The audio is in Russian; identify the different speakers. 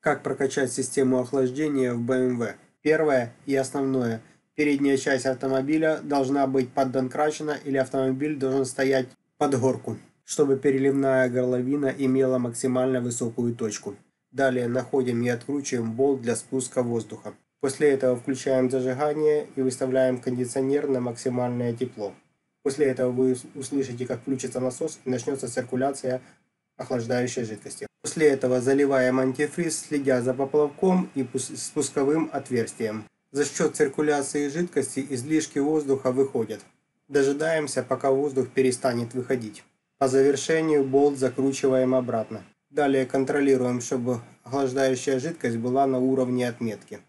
Speaker 1: Как прокачать систему охлаждения в BMW? Первое и основное. Передняя часть автомобиля должна быть поддонкрачена или автомобиль должен стоять под горку, чтобы переливная горловина имела максимально высокую точку. Далее находим и откручиваем болт для спуска воздуха. После этого включаем зажигание и выставляем кондиционер на максимальное тепло. После этого вы услышите, как включится насос и начнется циркуляция охлаждающей жидкости. После этого заливаем антифриз, следя за поплавком и спусковым отверстием. За счет циркуляции жидкости излишки воздуха выходят. Дожидаемся, пока воздух перестанет выходить. По завершению болт закручиваем обратно. Далее контролируем, чтобы охлаждающая жидкость была на уровне отметки.